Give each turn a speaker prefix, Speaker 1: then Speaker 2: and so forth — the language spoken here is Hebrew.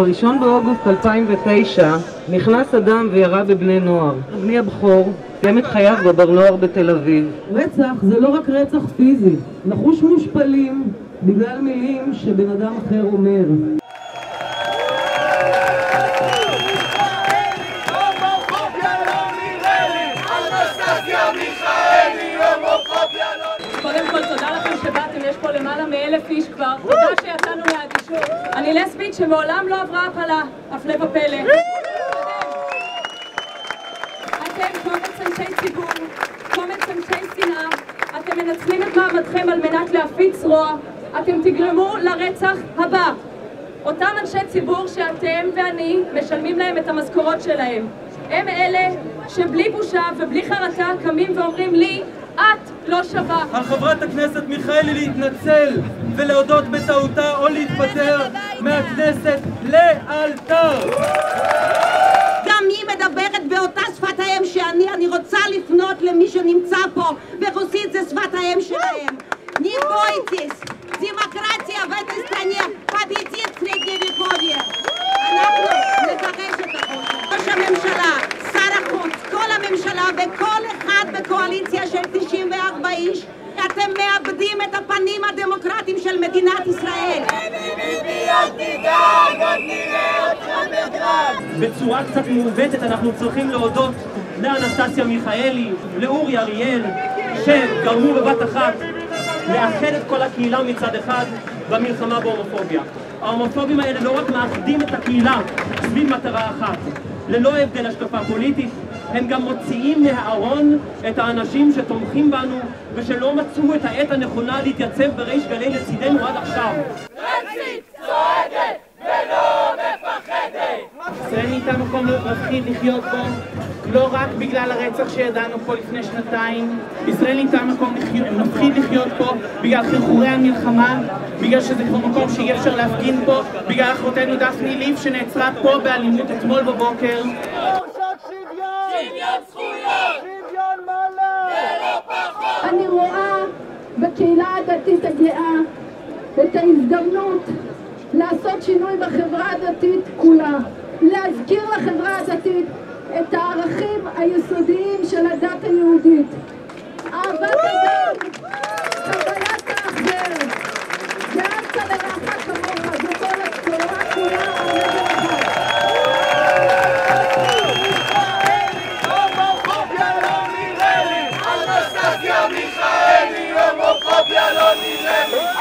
Speaker 1: ב-1 באוגוסט 2009 נכנס אדם וירה בבני נוער. בני הבכור סיים את חייו בבר נוער בתל אביב. רצח זה לא רק רצח פיזי, נחוש מושפלים בגלל מילים שבן אדם אחר אומר.
Speaker 2: קודם כל תודה לכם שבאתם, יש פה למעלה מאלף איש כבר, תודה. אני לסבית שמעולם לא עברה הפלה, הפלא ופלא. אתם קומץ אנשי ציבור, קומץ אנשי שנאה, אתם מנצלים את מעמדכם על מנת להפיץ רוע, אתם תגרמו לרצח הבא. אותם אנשי ציבור שאתם ואני משלמים להם את המשכורות שלהם. הם אלה שבלי בושה ובלי חרטה קמים ואומרים לי, את לא שווה.
Speaker 3: על חברת הכנסת מיכאלי להתנצל ולהודות בטעותה או להתפטר מהכנסת לאלתר.
Speaker 4: גם היא מדברת באותה שפת האם שאני, אני רוצה לפנות למי שנמצא פה, ורוסית זה שפת האם שלהם. Не бойтесь, демократия в этой стране победит средневековье. אנחנו נגרש את החושך. ראש הממשלה, שר החוץ, כל הממשלה וכל אחד בקואליציה של 94 איש, אתם מאבדים את הפנים הדמוקרטיים של מדינת ישראל.
Speaker 3: בצורה קצת מעוותת אנחנו צריכים להודות לאנסטסיה מיכאלי, לאורי אריאל, שגרמו בבת אחת לאחד את כל הקהילה מצד אחד במלחמה בהומופוביה. ההומופובים האלה לא רק מאחדים את הקהילה סביב מטרה אחת, ללא הבדל השקפה פוליטית, הם גם מוציאים מהארון את האנשים שתומכים בנו ושלא מצאו את העת הנכונה להתייצב בריש גלי לצידנו עד עכשיו.
Speaker 5: ישראל נהייתה מקום מפחיד לחיות בו, לא רק בגלל הרצח שידענו פה לפני שנתיים, ישראל נהייתה מקום לחיות- מפחיד לחיות פה בגלל חרחורי המלחמה, בגלל שזה כבר מקום שאי אפשר להפגין פה, בגלל אחותנו דפני ליף שנעצרה פה באלימות אתמול בבוקר.
Speaker 6: אני רואה בקהילה הדתית הגאה את ההזדמנות לעשות שינוי בחברה הדתית כולה, להזכיר לחברה הדתית את הערכים היסודיים של הדת היהודית. Abíọ́lá ní lẹ́mìí.